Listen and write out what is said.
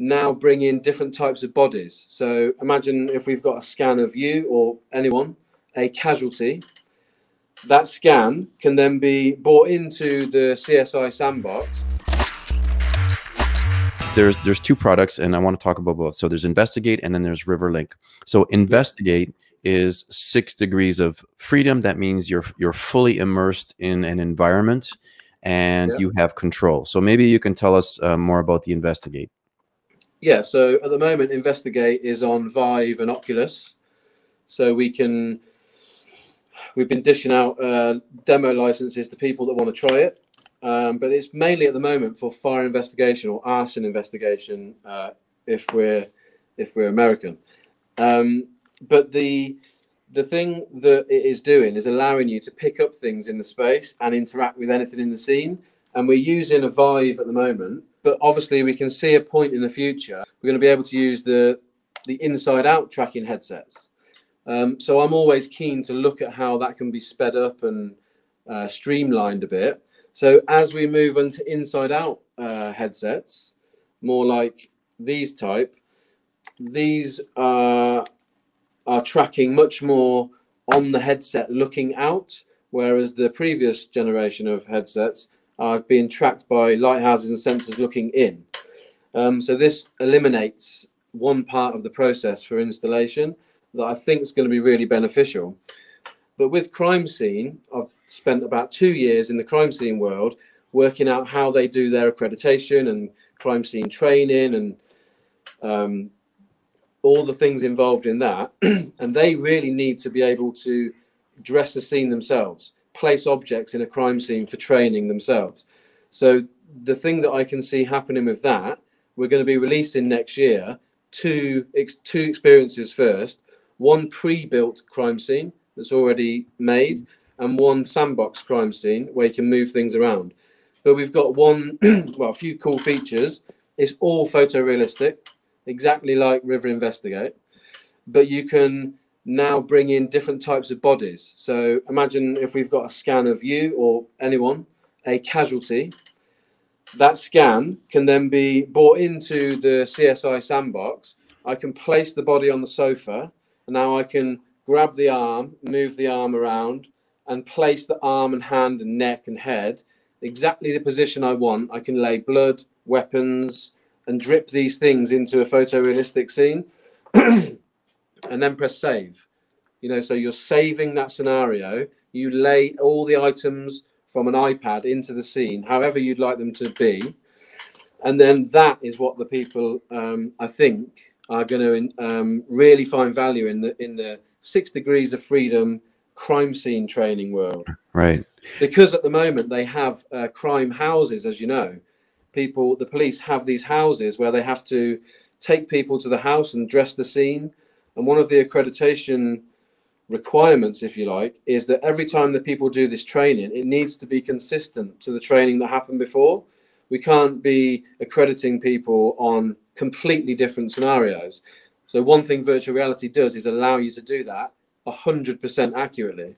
now bring in different types of bodies. So imagine if we've got a scan of you or anyone, a casualty, that scan can then be brought into the CSI sandbox. There's there's two products, and I want to talk about both. So there's Investigate, and then there's RiVR Link. So Investigate is six degrees of freedom. That means you're you're fully immersed in an environment, and you have control. So maybe you can tell us uh, more about the Investigate. Yeah. So at the moment, Investigate is on Vive and Oculus, so we can we've been dishing out uh, demo licenses to people that want to try it. Um, but it's mainly at the moment for fire investigation or arson investigation uh, if we're if we're American. Um, but the the thing that it is doing is allowing you to pick up things in the space and interact with anything in the scene. And we're using a Vive at the moment, but obviously we can see a point in the future we're going to be able to use the the inside out tracking headsets. Um, so I'm always keen to look at how that can be sped up and uh, streamlined a bit so as we move into inside out uh, headsets, more like these type, these are, are tracking much more on the headset looking out, whereas the previous generation of headsets are being tracked by lighthouses and sensors looking in. Um, so this eliminates one part of the process for installation that I think is going to be really beneficial. But with crime scene, I've spent about two years in the crime scene world working out how they do their accreditation and crime scene training and um, all the things involved in that. and they really need to be able to dress the scene themselves, place objects in a crime scene for training themselves. So the thing that I can see happening with that, we're going to be releasing next year two two experiences first. One pre-built crime scene that's already made, and one sandbox crime scene where you can move things around. But we've got one, well, a few cool features. It's all photorealistic, exactly like RiVR Investigate, but you can now bring in different types of bodies. So imagine if we've got a scan of you or anyone, a casualty. That scan can then be brought into the CSI sandbox. I can place the body on the sofa, and now I can grab the arm, move the arm around, and place the arm and hand and neck and head exactly the position I want. I can lay blood, weapons, and drip these things into a photorealistic scene and then press save. You know, so you're saving that scenario. You lay all the items from an iPad into the scene, however you'd like them to be. And then that is what the people, um, I think, are going to um, really find value in the in the six degrees of freedom crime scene training world. Right. Because at the moment they have uh, crime houses, as you know. People, the police have these houses where they have to take people to the house and dress the scene. And one of the accreditation requirements, if you like, is that every time that people do this training, it needs to be consistent to the training that happened before. We can't be accrediting people on completely different scenarios. So one thing virtual reality does is allow you to do that 100% accurately.